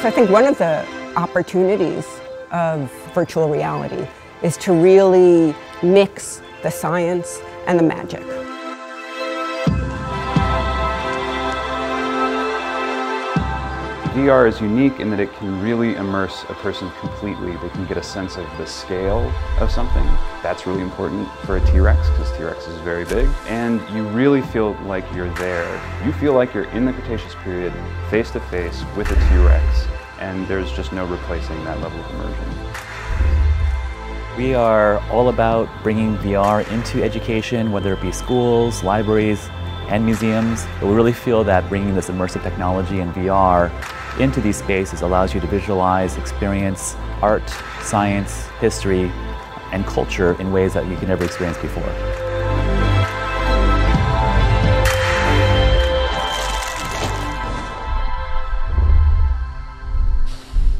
So I think one of the opportunities of virtual reality is to really mix the science and the magic. VR is unique in that it can really immerse a person completely. They can get a sense of the scale of something. That's really important for a T-Rex because T-Rex is very big. And you really feel like you're there. You feel like you're in the Cretaceous period, face to face with a T-Rex. And there's just no replacing that level of immersion. We are all about bringing VR into education, whether it be schools, libraries, and museums. But we really feel that bringing this immersive technology and VR into these spaces allows you to visualize, experience art, science, history, and culture in ways that you can never experience before.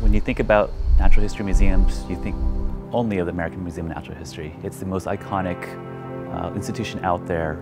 When you think about natural history museums, you think only of the American Museum of Natural History. It's the most iconic uh, institution out there.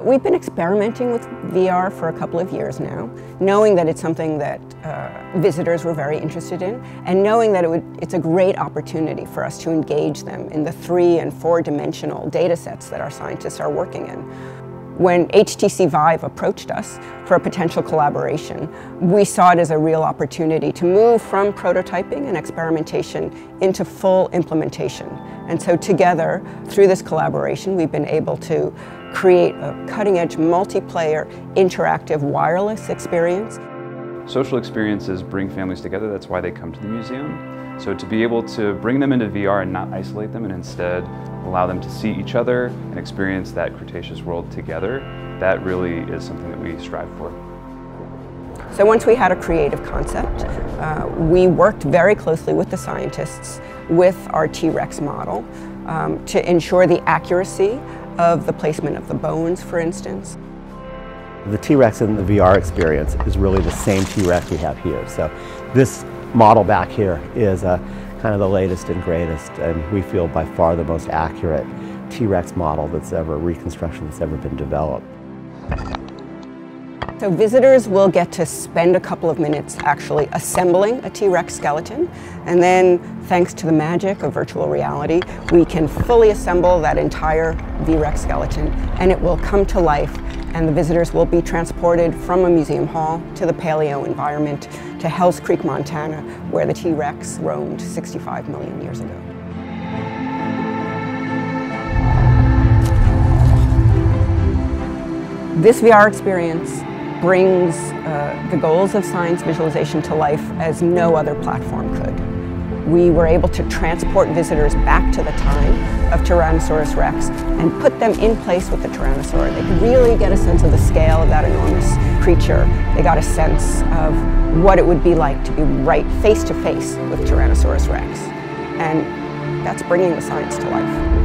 We've been experimenting with VR for a couple of years now, knowing that it's something that uh, visitors were very interested in, and knowing that it would, it's a great opportunity for us to engage them in the three and four dimensional data sets that our scientists are working in. When HTC Vive approached us for a potential collaboration, we saw it as a real opportunity to move from prototyping and experimentation into full implementation. And so together, through this collaboration, we've been able to create a cutting-edge multiplayer interactive wireless experience. Social experiences bring families together, that's why they come to the museum. So to be able to bring them into VR and not isolate them and instead allow them to see each other and experience that Cretaceous world together, that really is something that we strive for. So once we had a creative concept, uh, we worked very closely with the scientists with our T-Rex model um, to ensure the accuracy of the placement of the bones, for instance. The T-Rex in the VR experience is really the same T-Rex we have here. So this model back here is uh, kind of the latest and greatest, and we feel by far the most accurate T-Rex model that's ever, reconstruction that's ever been developed. So visitors will get to spend a couple of minutes actually assembling a T-Rex skeleton and then thanks to the magic of virtual reality we can fully assemble that entire T-Rex skeleton and it will come to life and the visitors will be transported from a museum hall to the paleo environment to Hells Creek, Montana, where the T-Rex roamed 65 million years ago. This VR experience brings uh, the goals of science visualization to life as no other platform could we were able to transport visitors back to the time of Tyrannosaurus rex and put them in place with the Tyrannosaur. They could really get a sense of the scale of that enormous creature. They got a sense of what it would be like to be right face to face with Tyrannosaurus rex. And that's bringing the science to life.